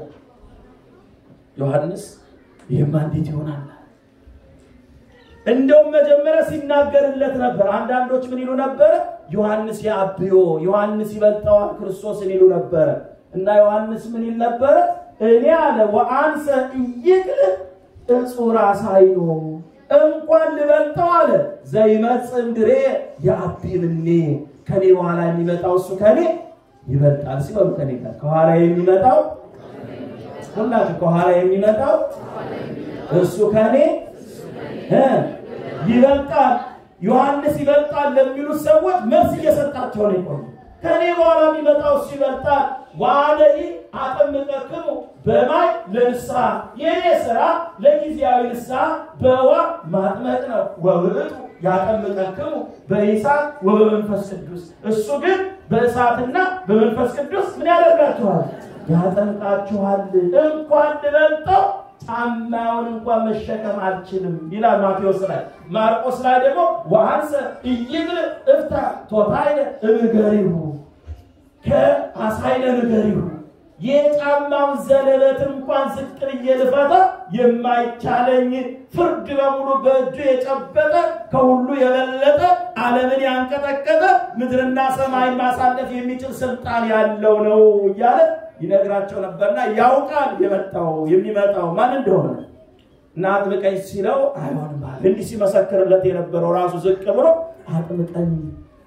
ዮሐንስ ይህማ እንዴት ይሆናል? እንደውም መጀመሪያ ሲናገርለት ነበር። አንዳንዶች ምን ይሉ ነበረ? ዮሐንስ የአብዮ ዮሐንስ ይበልጠዋል ክርስቶስን ይሉ ነበረ። እና ዮሐንስ ምን ይል ነበረ? እኔ አለ ወአንሰ እይክል እጹራ ሳይኖ እንኳን ልበልጠው አለ ዘይመጽእ እምድሬ የአቢ ምኔ ከኔ በኋላ የሚመጣው እሱ ከኔ ይበልጣል ሲበሉ ከኔ ጋር ከኋላ የሚመጣው ሁላችሁ ከኋላ የሚመጣው እሱ ከኔ ይበልጣል ዮሐንስ ይበልጣል ለሚሉት ሰዎች መልስ እየሰጣቸው ነው ይቆዩ ከኔ በኋላ የሚመጣው እሱ ይበልጣል። ዋለይ አጠምቀክሙ በማይ ለንስሐ። የኔ ስራ ለጊዜያዊ ንስሐ በውሃ ማጥመቅ ነው። ወውእቱ ያጠምቀክሙ በእሳት ወበመንፈስ ቅዱስ። እሱ ግን በእሳትና በመንፈስ ቅዱስ ምን ያደርጋችኋል? ያጠምቃችኋል። እንኳን ልበልጠው ጫማውን እንኳን መሸከም አልችልም ይላል ማቴዎስ ላይ። ማርቆስ ላይ ደግሞ ወአንሰ ኢይደሉ እፍታሕ ቶታነ እምእገሪሁ ዘአሣእነ እገሪሁ የጫማውን ዘለበትን እንኳን ዝቅ ብዬ ልፈታ የማይቻለኝ ፍርድ በሙሉ በእጁ የጨበጠ ከሁሉ የበለጠ ዓለምን ያንቀጠቀጠ ምድርና ሰማይን ማሳለፍ የሚችል ስልጣን ያለው ነው እያለ ይነግራቸው ነበርና ያውቃል የመጣው የሚመጣው ማን እንደሆነ እና አጥምቀኝ ሲለው አይሆንም አለ። እንዲህ ሲመሰክርለት የነበረው ራሱ ዝቅ ብሎ አጥምቀኝ፣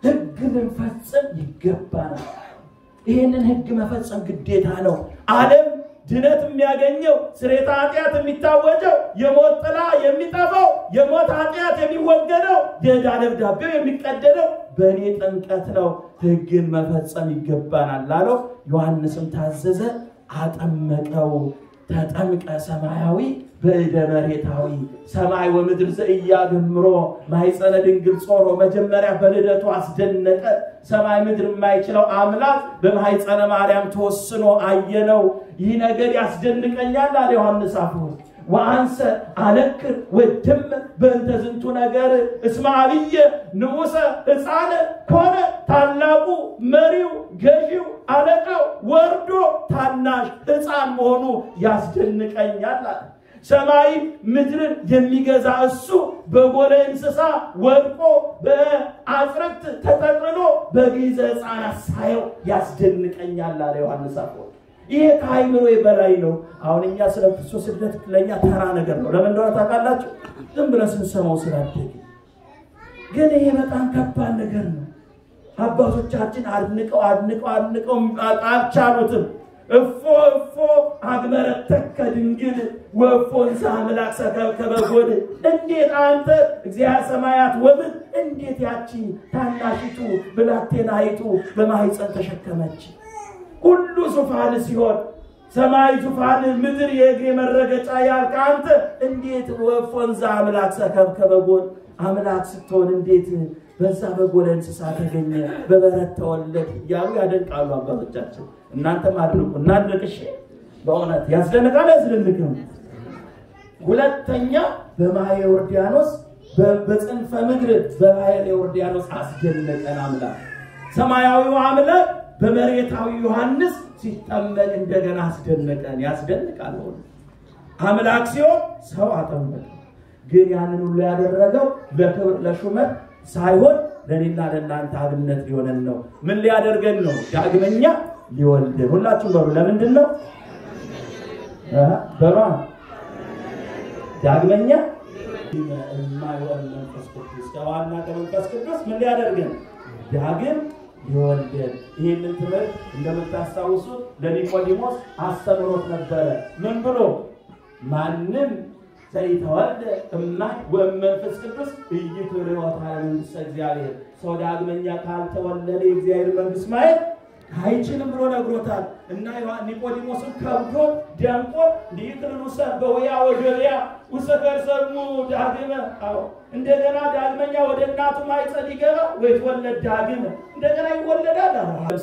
ሕግ ልንፈጽም ይገባናል። ይህንን ሕግ መፈጸም ግዴታ ነው። ዓለም ድነት የሚያገኘው ስሬታ ኃጢአት የሚታወጀው የሞት ጥላ የሚጠፋው የሞት ኃጢአት የሚወገደው የዕዳ ደብዳቤው የሚቀደደው በእኔ ጥምቀት ነው። ሕግን መፈጸም ይገባናል አለው። ዮሐንስም ታዘዘ፣ አጠመቀው። ተጠምቀ ሰማያዊ በእደ መሬታዊ ሰማይ ወምድር ዘኢያገምሮ ማኅፀነ ድንግል ጾሮ መጀመሪያ በልደቱ አስደነቀ። ሰማይ ምድር የማይችለው አምላክ በማኅፀነ ማርያም ተወስኖ አየነው። ይህ ነገር ያስደንቀኛል አለ ዮሐንስ አፈወርቅ። ወአንሰ አነክር ወድም በእንተ ዝንቱ ነገር እስመ አብየ ንዑሰ ሕፃነ ኮነ ታላቁ መሪው ገዢው አለቃው ወርዶ ታናሽ ሕፃን መሆኑ ያስደንቀኛል አለ። ሰማይ ምድርን የሚገዛ እሱ በጎለ እንስሳ ወድቆ በአጽርቅት ተጠቅልሎ በጊዜ ሕፃናት ሳየው ያስደንቀኛል አለ ዮሐንስ አፈወርቅ። ይሄ ከአይምሮ በላይ ነው። አሁን እኛ ስለ ክርስቶስ ስደት ለእኛ ተራ ነገር ነው። ለምን እንደሆነ ታውቃላችሁ? ዝም ብለን ስንሰማው ስላደግ፣ ግን ይሄ በጣም ከባድ ነገር ነው። አባቶቻችን አድንቀው አድንቀው አድንቀው አልቻሉትም። እፎ እፎ አግመረተከ ድንግል ወእፎ እንዘ አምላክ ሰከብከበ ጎድ። እንዴት አንተ እግዚአብሔር ሰማያት ወምድር እንዴት ያቺ ታናሽቱ ብላቴናይቱ በማኅፀን ተሸከመች? ሁሉ ዙፋን ሲሆን ሰማይ ዙፋን ምድር የእግሬ መረገጫ ያልክ አንተ እንዴት ወእፎ እንዘ አምላክ ሰከብከበ ጎድ። አምላክ ስትሆን እንዴት በዛ በጎለ እንስሳ ተገኘ በበረት ተወለድ እያሉ ያደንቃሉ አባቶቻችን። እናንተም አድንቁ እናድንቅሽ። በእውነት ያስደንቃል፣ ያስደንቅም። ሁለተኛ በማየ ዮርዳኖስ በጽንፈ ምድር በባሕረ ዮርዳኖስ አስደነቀን አምላክ። ሰማያዊው አምላክ በመሬታዊ ዮሐንስ ሲጠመቅ እንደገና አስደነቀን። ያስደንቃል። ሆነ አምላክ ሲሆን ሰው አጠመቀ። ግን ያንን ሁሉ ያደረገው ለክብር ለሹመት ሳይሆን ለእኔና ለእናንተ አብነት ሊሆነን ነው። ምን ሊያደርገን ነው? ዳግመኛ ሊወልደን። ሁላችሁም በሉ። ለምንድን ነው በማ ዳግመኛ የማይሆን መንፈስ ቅዱስ ከዋና ከመንፈስ ቅዱስ ምን ሊያደርገን ዳግም ሊወልደን። ይህንን ትምህርት እንደምታስታውሱት ለኒቆዲሞስ አስተምሮት ነበረ። ምን ብሎ ማንም ዘይተወልደ እማይ ወመንፈስ ቅዱስ ኢይትሬወታ መንግሥተ እግዚአብሔር። ሰው ዳግመኛ ካልተወለደ የእግዚአብሔር መንግሥት ማየት አይችልም ብሎ ነግሮታል። እና ኒቆዲሞስን ከብዶ ደንቆ ዲክልሉሰ በውያ ወገበያ ውስተ ከርሰሙ ዳግመ አዎ እንደገና ዳግመኛ ወደ እናቱ ማኅፀን ሊገባ ወይትወለድ ዳግመ እንደገና ይወለዳል።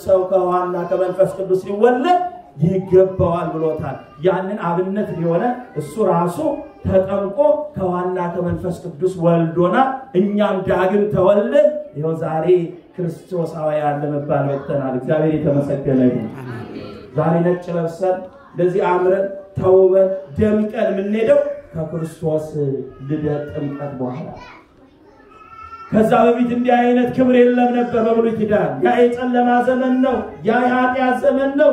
ሰው ከውሃና ከመንፈስ ቅዱስ ሊወለድ ይገባዋል ብሎታል። ያንን አብነት ሊሆነ እሱ ራሱ ተጠምቆ ከዋና ከመንፈስ ቅዱስ ወልዶና እኛም ዳግም ተወልደን ይኸው ዛሬ ክርስቶሳውያን ለመባል ወጥተናል። እግዚአብሔር የተመሰገነ ይሁን። ዛሬ ነጭ ለብሰን እንደዚህ አምረን ተውበን ደምቀን የምንሄደው ከክርስቶስ ልደት ጥምቀት በኋላ ከዛ በፊት እንዲህ አይነት ክብር የለም ነበር በብሉይ ኪዳን። ያ የጨለማ ዘመን ነው። ያ የኃጢአት ዘመን ነው።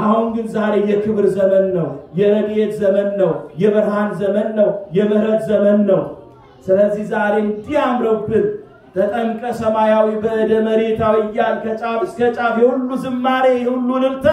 አሁን ግን ዛሬ የክብር ዘመን ነው። የረድኤት ዘመን ነው። የብርሃን ዘመን ነው። የምህረት ዘመን ነው። ስለዚህ ዛሬ እንዲህ አምረብን ተጠምቀ ሰማያዊ በእደ መሬታዊ እያል ከጫፍ እስከ ጫፍ የሁሉ ዝማሬ የሁሉ እልልታ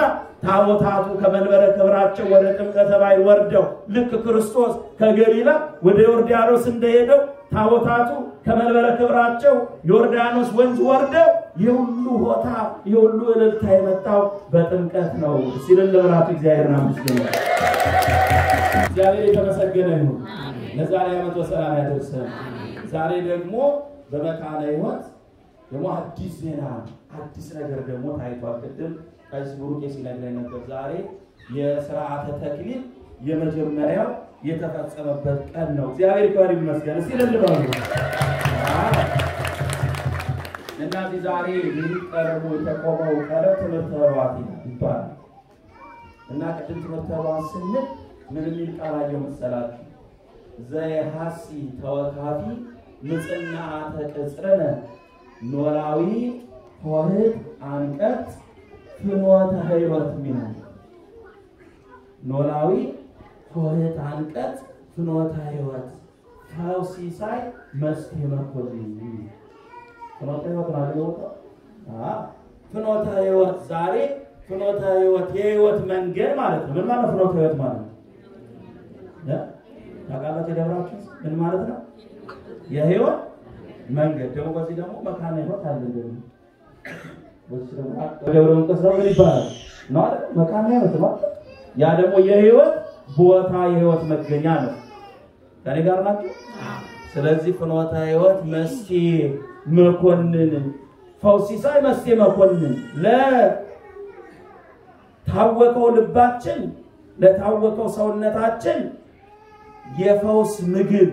ታቦታቱ ከመንበረ ክብራቸው ወደ ጥምቀተ ባሕር ወርደው ልክ ክርስቶስ ከገሊላ ወደ ዮርዳኖስ እንደሄደው ታቦታቱ ከመንበረ ክብራቸው ዮርዳኖስ ወንዝ ወርደው የሁሉ ሆታ የሁሉ እልልታ የመጣው በጥምቀት ነው ሲል ለብራቱ እግዚአብሔርን አመስግኑ። እግዚአብሔር የተመሰገነ ይሁን። ለዛሬ ዓመት በሰላም ያደርሰን። ዛሬ ደግሞ በመካነ ሕይወት ደግሞ አዲስ ዜና አዲስ ነገር ደግሞ ታይቷል። ቅድም ቀሲስ ብሩኬ ሲነግረኝ ነበር። ዛሬ የስርዓተ ተክሊል የመጀመሪያው የተፈጸመበት ቀን ነው። እግዚአብሔር ይክበር ይመስገን። እስቲ ልልበሉ እነዚህ ዛሬ የሚቀርቡ የተቆመው ቀለም ትምህርተ ኅቡዓት ይባላል እና ቅድም ትምህርተ ኅቡዓት ስንል ምን የሚል ቃል አየሁ መሰላችሁ? ዘየሐሲ ተወካፊ ንጽሕናተ ቅጽርነ ኖላዊ ሆህድ አንቀጽ ፍኖተ ሕይወት ሚናል ኖላዊ ሆህድ አንቀጽ ፍኖተ ሕይወት ፈውሲሳይ መስቴ መኮንን ፍኖተ ሕይወት ማለት ፍኖተ ሕይወት ዛሬ ፍኖተ ሕይወት የሕይወት መንገድ ማለት ነው። ምን ማለት ፍኖተ ሕይወት ማለት ነው? ታውቃላችሁ? የደብራችሁ ምን ማለት ነው? የሕይወት መንገድ ደግሞ በዚህ ደግሞ መካነ ሕይወት አለ። ደግሞ ገብረ መንፈስ ነው ምን ይባላል ነው? መካነ ሕይወት ማለት ያ ደግሞ የሕይወት ቦታ የሕይወት መገኛ ነው። ከኔ ጋር ናቸው። ስለዚህ ፍኖተ ሕይወት መስቴ መኮንን ፈውሲሳይ መስቴ መኮንን ለታወቀው ልባችን ለታወቀው ሰውነታችን የፈውስ ምግብ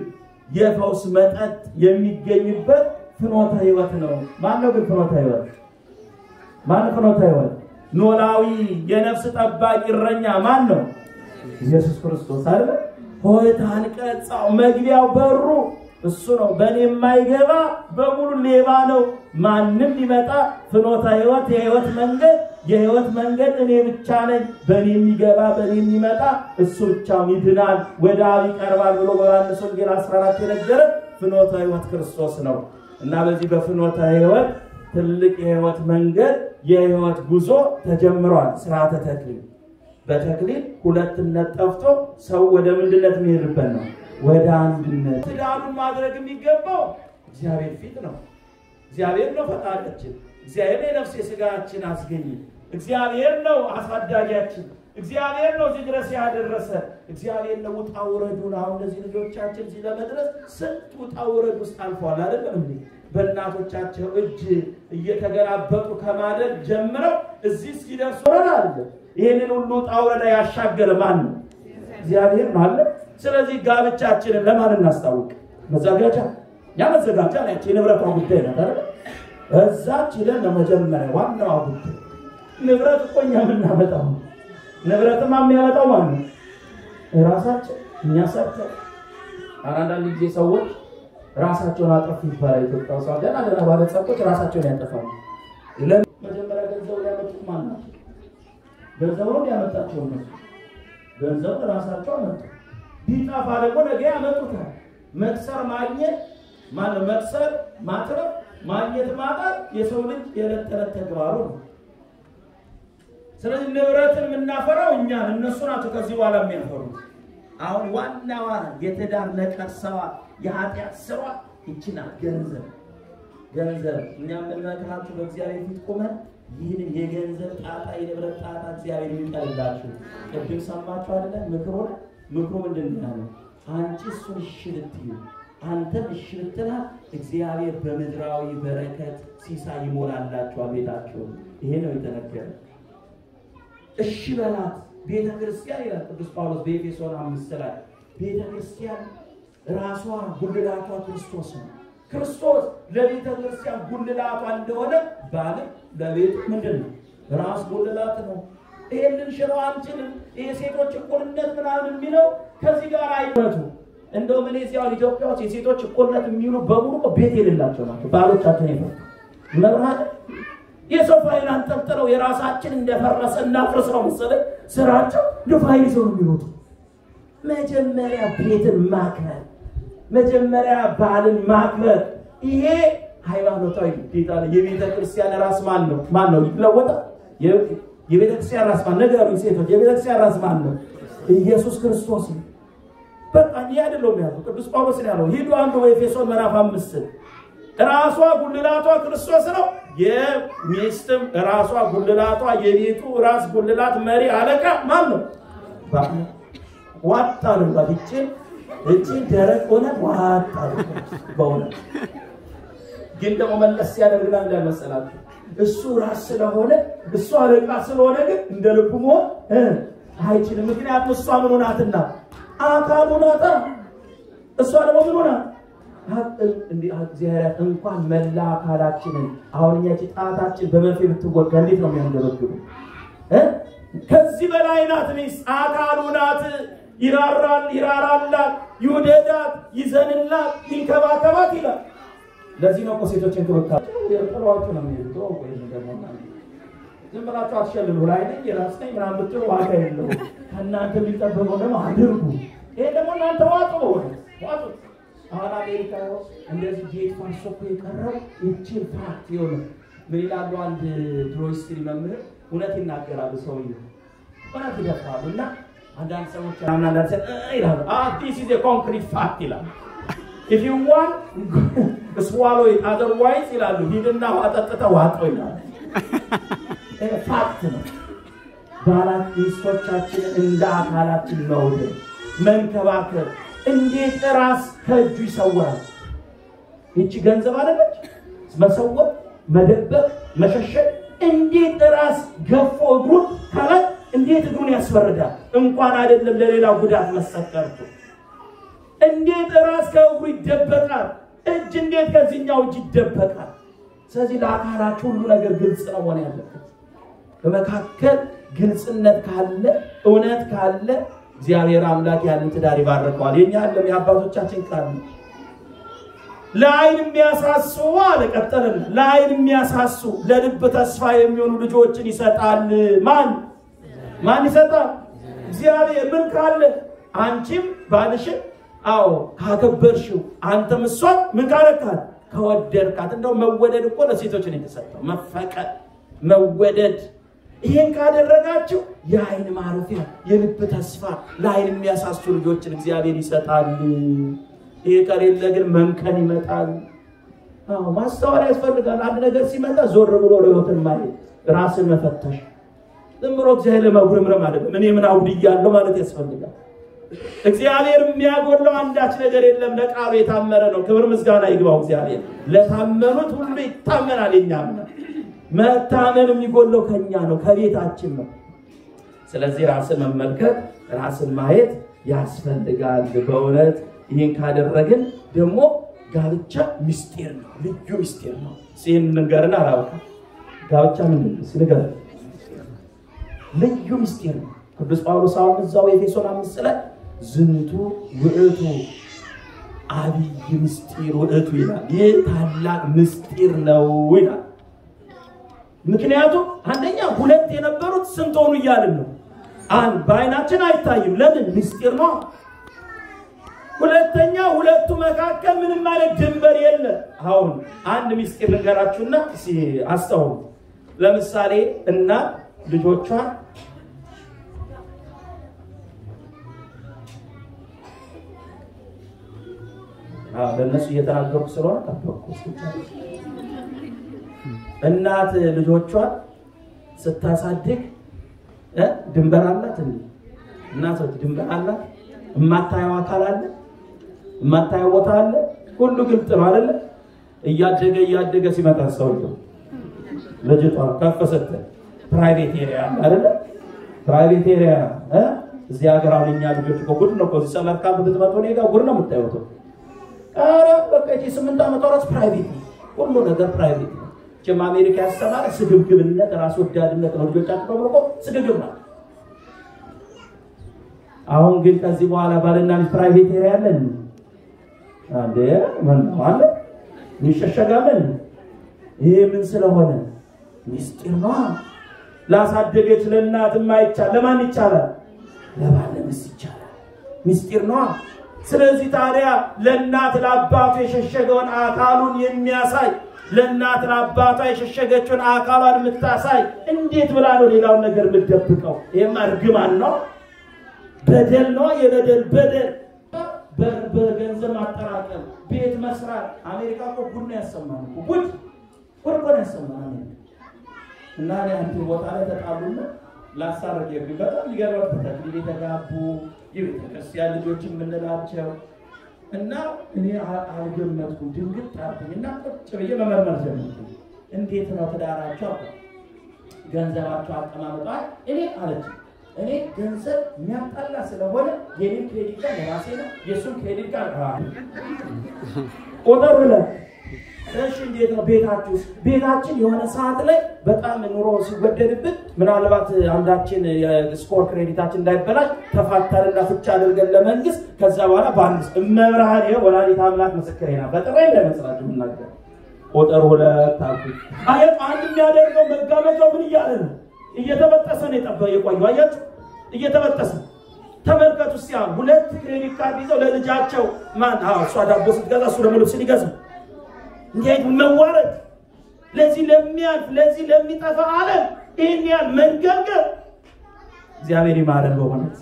የፈውስ መጠጥ የሚገኝበት ፍኖተ ሕይወት ነው። ማን ነው ግን ፍኖተ ሕይወት? ማን ፍኖተ ሕይወት? ኖላዊ የነፍስ ጠባቂ እረኛ ማን ነው? ኢየሱስ ክርስቶስ አይደል? ሆይት አንቀጻው መግቢያው በሩ እሱ ነው። በእኔ የማይገባ በሙሉ ሌባ ነው። ማንም ሊመጣ ፍኖተ ሕይወት የሕይወት መንገድ የሕይወት መንገድ እኔ ብቻ ነኝ። በእኔ የሚገባ በእኔ የሚመጣ እሱ ብቻውን ይድናል፣ ወደ አብ ይቀርባል ብሎ በዮሐንስ ወንጌል 14 የነገረ ፍኖተ ሕይወት ክርስቶስ ነው እና በዚህ በፍኖተ ሕይወት ትልቅ የሕይወት መንገድ የሕይወት ጉዞ ተጀምሯል። ስርዓተ ተክሊል በተክሊል ሁለትነት ጠፍቶ ሰው ወደ ምንድነት የሚሄድበት ነው ወደ አንድነት ትዳሩን ማድረግ የሚገባው እግዚአብሔር ፊት ነው። እግዚአብሔር ነው ፈጣሪያችን። እግዚአብሔር የነፍስ የስጋችን አስገኝ። እግዚአብሔር ነው አሳዳጊያችን። እግዚአብሔር ነው እዚህ ድረስ ያደረሰ። እግዚአብሔር ነው ውጣ ውረዱን። አሁን እነዚህ ልጆቻችን እዚህ ለመድረስ ስንት ውጣ ውረድ ውስጥ አልፈዋል አይደለም እንዴ? በእናቶቻቸው እጅ እየተገላበጡ ከማደግ ጀምረው እዚህ እስኪደርሱ አለ። ይህንን ሁሉ ውጣ ውረዳ ያሻገረ ማን ነው? እግዚአብሔር ነው አለ። ስለዚህ ጋብቻችንን ለማን እናስታውቅ? መዘጋጃ ያ መዘጋጃ ናቸው። የንብረቷ ጉዳይ አይደል? እዛች ሄደን ነው መጀመሪያ ዋናዋ ጉዳይ። ንብረት እኮ እኛ የምናመጣው ነው። ንብረትማ የሚያመጣው ማን ነው? ራሳችን እኛ ሰርተን። አንዳንድ ጊዜ ሰዎች ራሳቸውን አጠፉ ይባላል። ኢትዮጵያ ውስጥ ገና ገና ባለጸጎች ራሳቸውን ያጠፋሉ። መጀመሪያ ገንዘቡ ያመጡት ማን ናቸው? ገንዘቡን ያመጣቸው እነሱ ገንዘቡ ራሳቸው አመጡ። ቢጠፋ ደግሞ ነገ ያመጡታል። መክሰር ማግኘት ማነው? መክሰር ማትረፍ፣ ማግኘት ማጣት የሰው ልጅ የዕለት ተዕለት ተግባሩ ነው። ስለዚህ ንብረትን የምናፈራው እኛ እነሱ ናቸው ከዚህ በኋላ የሚያፈሩት። አሁን ዋናዋ የትዳር ነቀርሳዋ የኃጢአት ስሯ ይችናል ገንዘብ ገንዘብ። እኛ የምንመክራችሁ በእግዚአብሔር ፊት ቆመን ይህንን የገንዘብ ጣጣ የንብረት ጣጣ እግዚአብሔር የሚጠልላችሁ ቅድም ሰማችሁ አይደለ? ምክሮ ምክሩ ምንድን ነው? አንቺ እሱን እሺ ብትዩ አንተም እሺ ብትላት እግዚአብሔር በምድራዊ በረከት ሲሳይ ይሞላላችኋል ቤታችሁን። ይሄ ነው የተነገረ። እሺ በላት ቤተ ክርስቲያን ይላል ቅዱስ ጳውሎስ በኤፌሶን አምስት ላይ ቤተ ክርስቲያን ራሷ ጉልላቷ ክርስቶስ ነው። ክርስቶስ ለቤተ ክርስቲያን ጉልላቷ እንደሆነ ባል ለቤት ምንድን ነው ራስ ጉልላት ነው። ይሄን ልንሽረው አንችልም። ይሄ ሴቶች እኩልነት ምናምን የሚለው ከዚህ ጋር አይነቱ እንደውም እኔ እዚያው ኢትዮጵያ ውስጥ የሴቶች እኩልነት የሚሉ በሙሉ ቤት የሌላቸው ናቸው። ባሎቻቸውን ይፈቱ መብራት የሰው ፋይል አንጠልጥለው የራሳችን እንደፈረሰ እናፍርስ ነው መሰለኝ ስራቸው ፋይል ይዘው ነው የሚሮጡ። መጀመሪያ ቤትን ማክበር፣ መጀመሪያ ባልን ማክበር። ይሄ ሃይማኖታዊ ግዴታ ነው። የቤተ ክርስቲያን ራስ ማን ነው? ማን ነው ይለወጣ? የቤተ ክርስቲያን ራስ ማን? ነገሩኝ ሴቶች፣ የቤተ ክርስቲያን ራስ ማን ነው? ኢየሱስ ክርስቶስ ነው። በቃ እኔ አይደለሁም ያለው ቅዱስ ጳውሎስ ያለው። ሂዱ አንዱ ኤፌሶን ምዕራፍ አምስት ራሷ ጉልላቷ ክርስቶስ ነው። የሚስትም ራሷ ጉልላቷ የቤቱ ራስ ጉልላት መሪ አለቃ ማን ነው? ዋጣ ነው ባልቼ እቺ ደረቅ ሆነ ዋጣ በእውነት ግን ደግሞ መለስ ያደርግናል እንዳልመሰላችሁ እሱ ራስ ስለሆነ እሱ አለቃ ስለሆነ ግን እንደ ልቡ መሆን አይችልም። ምክንያቱም እሷ ምን ሆናትና አካሉ ናታ። እሷ ደግሞ ምን ሆና እግዚአብሔር እንኳን መላ አካላችንን አሁን እኛ ጣታችን በመርፌ ብትወጋ እንዴት ነው የሚያንገበግቡ? ከዚህ በላይ ናት። ሚስት አካሉ ናት። ይራራል፣ ይራራላት፣ ይውደዳት፣ ይዘንላት፣ ይንከባከባት ይላል። ለዚህ ነው ሴቶች እንክብካቤ ጥሏችሁ ነው የሚሄዱት። ዝም ብላችሁ አትሸልሉ። ላይ ነኝ የራስ ነኝ ምናምን ብትሉ ዋጋ የለውም። ከእናንተ የሚጠበቀው ደግሞ አድርጉ። ይሄ ደግሞ እናንተ ዋጡ ዋጡ። አሁን አሜሪካ እንደዚህ ፋርሶ እኮ የቀረው ይችን fact የሆነ ምን ይላሉ? አንድ ድሮ መምህር እውነት ይናገራሉ። ሰውዬው እውነት ይደፋሉ እና አንዳንድ ሰዎች አንዳንድ ሰ ይላሉ this is concrete fact ይላሉ። if you want swallow otherwise ይላሉ ሂድና ውሃ ጠጥተህ ዋጠው ይላሉ። ፋክት ነው። ባላት ሚስቶቻችን እንደ አካላችን መውደድ፣ መንከባከብ እንዴት ራስ ከእጁ ይሰውራል? ይቺ ገንዘብ አደለች? መሰወር፣ መደበቅ፣ መሸሸግ እንዴት ራስ ገፎ እግሩን ከላይ እንዴት እግሩን ያስፈርዳል? እንኳን አይደለም ለሌላ ጉዳት መሰቀርቱ እንዴት ራስ ከእግሩ ይደበቃል? እጅ እንዴት ከዚህኛው እጅ ይደበቃል? ስለዚህ ለአካላችሁ ሁሉ ነገር ግልጽ ነው መሆን ያለበት። በመካከል ግልጽነት ካለ እውነት ካለ እግዚአብሔር አምላክ ያንን ትዳር ይባርከዋል። የኛ አለም የአባቶቻችን ቃል ለአይን የሚያሳሱ አለ ለአይን የሚያሳሱ ለልብ ተስፋ የሚሆኑ ልጆችን ይሰጣል። ማን ማን ይሰጣል? እግዚአብሔር። ምን ካለ አንቺም ባልሽን አዎ ካከበርሽው፣ አንተም እሷን ምን ካረካት ከወደድካት። እንደው መወደድ እኮ ለሴቶች የተሰጠው፣ መፈቀድ መወደድ ይህን ካደረጋችሁ የአይን ማረፊያ የልብ ተስፋ ለአይን የሚያሳሱ ልጆችን እግዚአብሔር ይሰጣል። ይሄ ከሌለ ግን መምከን ይመጣል። ማስተዋል ያስፈልጋል። አንድ ነገር ሲመጣ ዞር ብሎ ርዮትን ማየት፣ ራስን መፈተሽ፣ ዝም ብሎ እግዚአብሔር ለመጉረምረም አይደለም። እኔ ምን አጉድያለሁ ማለት ያስፈልጋል። እግዚአብሔር የሚያጎለው አንዳች ነገር የለም። ለቃሉ የታመነ ነው። ክብር ምስጋና ይግባው እግዚአብሔር። ለታመኑት ሁሉ ይታመናል። የኛ እምነት መታመን የሚጎለው ከኛ ነው፣ ከቤታችን ነው። ስለዚህ ራስን መመልከት፣ ራስን ማየት ያስፈልጋል። በእውነት ይህን ካደረግን ደግሞ ጋብቻ ምስጢር ነው፣ ልዩ ምስጢር ነው። ይህን ንገርን አላውቃ ጋብቻ ምንድን ነው? ንገርን። ልዩ ምስጢር ነው። ቅዱስ ጳውሎስ አሁን እዛው ኤፌሶን አምስት ላይ ዝንቱ ውእቱ አብይ ምስጢር ውእቱ ይላል። ይህ ታላቅ ምስጢር ነው ይላል። ምክንያቱም አንደኛ ሁለት የነበሩት ስንት ሆኑ እያልን ነው። አንድ በአይናችን አይታይም። ለምን? ምስጢር ነው። ሁለተኛ ሁለቱ መካከል ምንም ማለት ድንበር የለ። አሁን አንድ ምስጢር ልንገራችሁና አስተውሉ። ለምሳሌ እናት ልጆቿን ለእነሱ እየተናገርኩ ስለሆነ ጠበቅኩ። እናት ልጆቿን ስታሳድግ ድንበር አላት። እናቶች ድንበር አላት። የማታየው አካል አለ፣ የማታየው ቦታ አለ። ሁሉ ግልጥ ነው አይደለ? እያደገ እያደገ ሲመጣ ሰውየው ልጅቷ ከፍ private area አይደለ? private area እዚህ ሀገር አሁን እኛ ልጆች ጉድ ነው እኮ እዚህ ብትመጡ እኔ ጋር ጉድ ነው የምታዩት። ኧረ በቃ ስምንት ዓመቷ ራስ private ሁሉ ነገር private ችም አሜሪካ ያስተማረ ስግብግብነት፣ ራስ ወዳድነት ነው። ልጆቻችን በምርቆ ስግብግብ ነው። አሁን ግን ከዚህ በኋላ ባልና ሚስት private area አለን አንዴ ምን አለ ይሸሸጋለን። ይሄ ምን ስለሆነ ሚስጢር ነው። ላሳደገች ለእናት የማይቻል ለማን ይቻላል? ለባለ ሚስት ይቻላል። ሚስጢር ነው። ስለዚህ ታዲያ ለእናት ለአባቱ የሸሸገውን አካሉን የሚያሳይ ለእናት ለአባቷ የሸሸገችውን አካሏን የምታሳይ እንዴት ብላ ነው ሌላውን ነገር የምትደብቀው? ይህም እርግማን ነው፣ በደል ነው። የበደል በደል በገንዘብ ማጠራቀም፣ ቤት መስራት። አሜሪካ እኮ ጉድ ነው ያሰማን እኮ ጉድ ጉድ ነው አሜሪካ። እና አንድ ቦታ ላይ ተጣሉና ላሳረግ በጣም ይገርማል። የተጋቡ የቤተክርስቲያን ልጆች የምንላቸው እና እኔ አልገመትኩም። ድንግጥ ጣልኩኝ እና ቁጭ ብዬ መመርመር ጀመርኩ። እንዴት ነው ትዳራቸው? ገንዘባቸው አቀማመጧ እኔ አለች እኔ ገንዘብ የሚያጣላ ስለሆነ የኔ credit card ለራሴ ነው፣ የእሱን credit card ቁጥር ሁለት እሺ እንዴት ነው ቤታችሁ? ቤታችን የሆነ ሰዓት ላይ በጣም ኑሮ ሲወደድብን ምናልባት አንዳችን የ score credit ኣችን እንዳይበላሽ ተፋተንና ፍቺ አድርገን ለመንግስት ከዛ በኋላ በአንድ እመብርሃን ይኸው ወላዲተ አምላክ ምስክሬ ናት። በጥሬ እንዳይመስላችሁ የምናገር ቁጥር ሁለት አልኩ። አየት አንድ የሚያደርገው መጋመጃው ምን እያለ ነው? እየተበጠሰ ነው የጠበ የቆየው አያችሁ፣ እየተበጠሰ ተመልከቱ። እስኪ ሁለት credit card ይዘው ለልጃቸው ማን እሷ ዳቦ ስትገዛ እሱ ደግሞ ልብስ ሊገዛ እንዴት መዋረድ! ለዚህ ለሚያልፍ ለዚህ ለሚጠፋ ዓለም ይህን ያህል መንገብገብ እግዚአብሔር ይማረን። በእውነት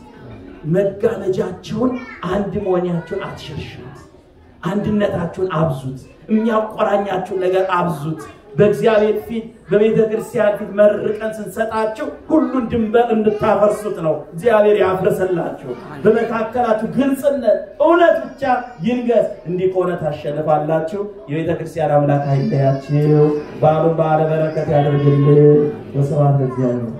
መጋመጃችሁን አንድ መሆናችሁን አትሸርሽሩት። አንድነታችሁን አብዙት። የሚያቆራኛችሁን ነገር አብዙት። በእግዚአብሔር ፊት በቤተ ክርስቲያን ፊት መርቀን ስንሰጣችሁ ሁሉን ድንበር እንድታፈርሱት ነው። እግዚአብሔር ያፍርሰላችሁ። በመካከላችሁ ግልጽነት፣ እውነት ብቻ ይንገስ። እንዲህ ከሆነ ታሸንፋላችሁ። የቤተ ክርስቲያን አምላክ አይለያችሁ። በዓሉን በዓለ በረከት ያደርግልን። በስብሐት ለእግዚአብሔር።